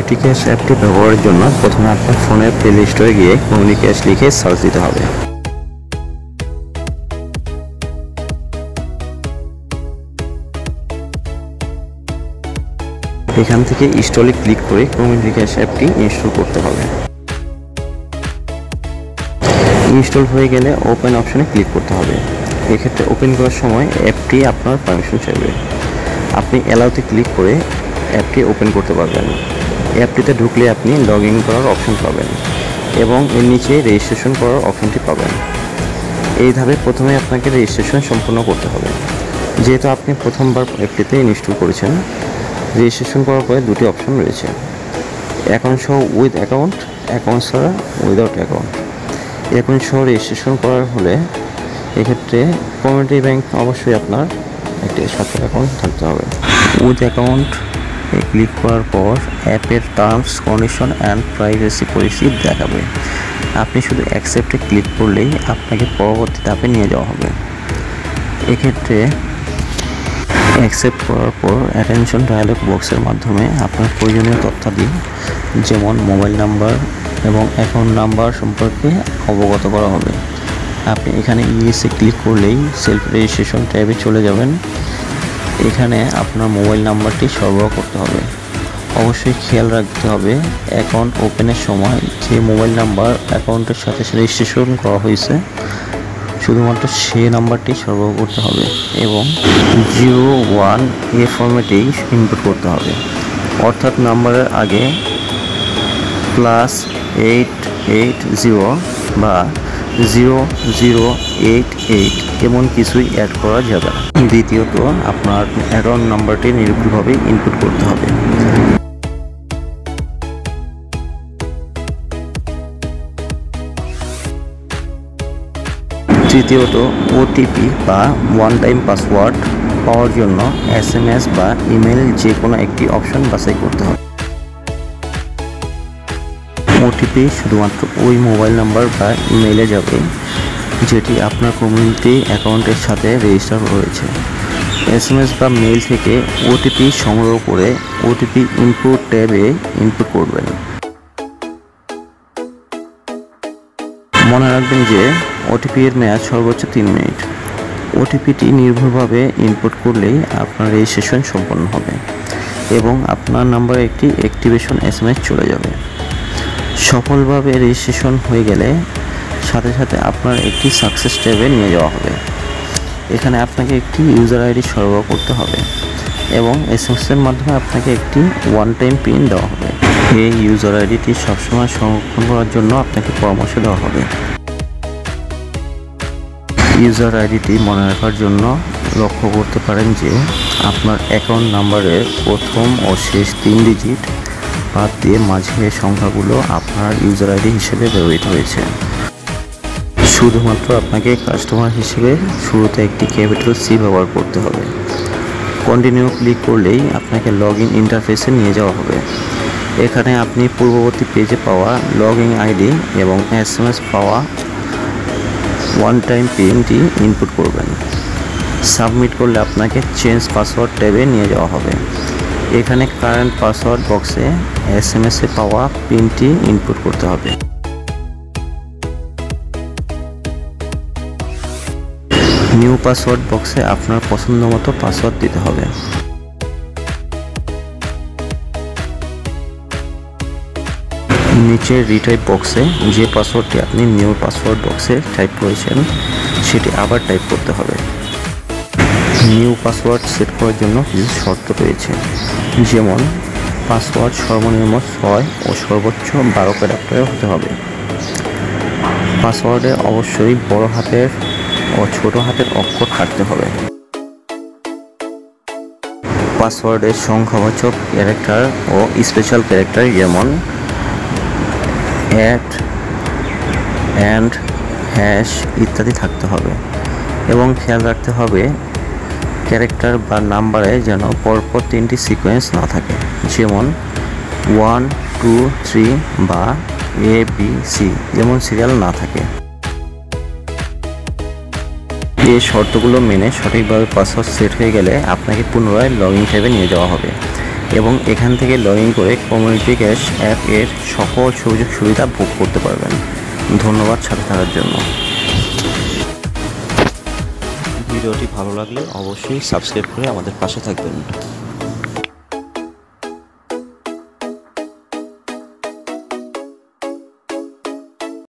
Cash অ্যাপটি ব্যবহারের জন্য প্রথমে আপনার ফোনের প্লে স্টোরে গিয়ে কমিউনিটি ক্যাশ লিখে সার্চ দিতে হবে। এখান থেকে ইনস্টলে ক্লিক করে কমিউনিটি ক্যাশ অ্যাপটি ইনস্টল করতে হবে। ইনস্টল হয়ে গেলে ওপেন অপশনে ক্লিক করতে হবে। এক্ষেত্রে ওপেন করার সময় অ্যাপটি আপনার পারমিশন চাইবে। আপনি অ্যালাউতে ক্লিক করে অ্যাপটি ওপেন করতে পারবেন। অ্যাপটিতে ঢুকলে আপনি লগ ইন করার অপশন পাবেন এবং এর নিচে রেজিস্ট্রেশন করার অপশনটি পাবেন। এই ধাপে প্রথমে আপনাকে রেজিস্ট্রেশন সম্পূর্ণ করতে হবে। যেহেতু আপনি প্রথমবার অ্যাপটিতে ইনস্টল করেছেন রেজিস্ট্রেশন করার পরে দুটি অপশন রয়েছে। অ্যাকাউন্ট সহ উইথ অ্যাকাউন্ট অ্যাকাউন্ট ছাড়া উইদাউট অ্যাকাউন্ট অ্যাকাউন্ট সহ রেজিস্ট্রেশন করার হলে এক্ষেত্রে কমিউনিটি ব্যাংক অবশ্যই আপনার একটি সাথে অ্যাকাউন্ট থাকতে হবে। উইথ অ্যাকাউন্ট ক্লিক করার পর অ্যাপের terms condition and privacy policy দেখাবে। আপনি শুধু অ্যাকসেপ্টে ক্লিক করলেই আপনাকে পরবর্তী ধাপে নিয়ে যাওয়া হবে। এক্ষেত্রে অ্যাকসেপ্ট করার পর অ্যাটেনশন ডায়ালগ বক্সের মাধ্যমে আপনার প্রয়োজনীয় তথ্যাদি যেমন মোবাইল নাম্বার এবং অ্যাকাউন্ট নাম্বার সম্পর্কে অবগত করা হবে। আপনি এখানে ইএসএ ক্লিক করলেই সেলফ রেজিস্ট্রেশন ট্যাবে চলে যাবেন। এখানে আপনার মোবাইল নাম্বারটি সরবরাহ করতে হবে। অবশ্যই খেয়াল রাখতে হবে অ্যাকাউন্ট ওপেনের সময় যে মোবাইল নাম্বার অ্যাকাউন্টের সাথে রেজিস্ট্রেশন করা হয়েছে, শুধুমাত্র সে নাম্বারটি সরবরাহ করতে হবে এবং জিরো ওয়ান এ ফর্মেটেই ইনপুট করতে হবে। অর্থাৎ নাম্বারের আগে প্লাস এইট এইট জিরো বা জিরো জিরো এইট এইট। এমন কিছুই অ্যাড করা যাবে দ্বিতীয়ত, আপনার অ্যাকাউন্ট নাম্বারটি নির্ভুলভাবে ইনপুট করতে হবে। তৃতীয়ত ওটিপি বা ওয়ান টাইম পাসওয়ার্ড পাওয়ার জন্য এস এম এস বা ইমেল যে কোনো একটি অপশন বাছাই করতে হবে। ওটিপি শুধুমাত্র ওই মোবাইল নাম্বার বা ইমেইলে যাবে, যেটি আপনার কমিউনিটি অ্যাকাউন্টের সাথে রেজিস্টার রয়েছে। এস এম এস বা মেইল থেকে ওটিপি সংগ্রহ করে ওটিপি ইনপুট ট্যাবে ইনপুট করবেন। মনে রাখবেন যে ওটিপি এর মেয়াদ সর্বোচ্চ তিন মিনিট। ওটিপিটি নির্ভরভাবে ইনপুট করলেই আপনার রেজিস্ট্রেশন সম্পন্ন হবে এবং আপনার নাম্বারে একটি অ্যাক্টিভেশন এস চলে যাবে। সফলভাবে রেজিস্ট্রেশন হয়ে গেলে সাথে সাথে আপনার একটি সাকসেস ট্যাবে নিয়ে যাওয়া হবে। এখানে আপনাকে একটি ইউজার আইডি সরবরাহ করতে হবে এবং এস এম মাধ্যমে আপনাকে একটি ওয়ান টাইম পিন দেওয়া হবে। এই ইউজার আইডিটি সবসময় সংরক্ষণ করার জন্য আপনাকে পরামর্শ দেওয়া হবে। ইউজার আইডিটি মনে রাখার জন্য লক্ষ্য করতে পারেন যে আপনার অ্যাকাউন্ট নাম্বারের প্রথম ও শেষ তিন ডিজিট বাদ দিয়ে মাঝের সংখ্যাগুলো আপনার ইউজার আইডি হিসেবে ব্যবহৃত হয়েছে। শুধুমাত্র আপনাকে কাস্টমার হিসেবে শুরুতে একটি ক্যাপিটাল সি ব্যবহার করতে হবে। কন্টিনিউ ক্লিক করলেই আপনাকে লগ ইন ইন্টারফেসে নিয়ে যাওয়া হবে। এখানে আপনি পূর্ববর্তী পেজে পাওয়া লগ ইন আইডি এবং এস এম এস পাওয়া ওয়ান টাইম পিনটি ইনপুট করবেন। সাবমিট করলে আপনাকে চেঞ্জ পাসওয়ার্ড ট্যাবে নিয়ে যাওয়া হবে। এখানে কারেন্ট পাসওয়ার্ড বক্সে এস এম এসে পাওয়া পিনটি ইনপুট করতে হবে। নিউ পাসওয়ার্ড বক্সে আপনার পছন্দ মতো পাসওয়ার্ড দিতে হবে। নিচের রিটাইপ বক্সে যে পাসওয়ার্ডটি আপনি নিউ পাসওয়ার্ড বক্সে টাইপ করেছেন, সেটি আবার টাইপ করতে হবে। নিউ পাসওয়ার্ড সেট করার জন্য কিছু শর্ত রয়েছে। যেমন, পাসওয়ার্ড সর্বনিম্ন ছয় ও সর্বোচ্চ বারো ক্যারেক্টারে হতে হবে। পাসওয়ার্ডে অবশ্যই বড় হাতের ও ছোট হাতের অক্ষর থাকতে হবে। পাসওয়ার্ডের সংখ্যাবাচক ক্যারেক্টার ও স্পেশাল ক্যারেক্টার যেমন অ্যাড অ্যান্ড, হ্যাশ ইত্যাদি থাকতে হবে। এবং খেয়াল রাখতে হবে ক্যারেক্টার বা নাম্বারে যেন পরপর তিনটি সিকোয়েন্স না থাকে। যেমন ওয়ান টু থ্রি বা এ বি সি যেমন সিরিয়াল না থাকে। এই শর্তগুলো মেনে সঠিকভাবে পাসওয়ার্ড সেট হয়ে গেলে আপনাকে পুনরায় লগ ইন ট্যাবে নিয়ে যাওয়া হবে এবং এখান থেকে লগ ইন করে কমিউনিটি ক্যাশ অ্যাপ এর সকল সুযোগ সুবিধা ভোগ করতে পারবেন। ধন্যবাদ সাথে থাকার জন্য। ভিডিওটি ভালো লাগলে অবশ্যই সাবস্ক্রাইব করে আমাদের পাশে থাকবেন।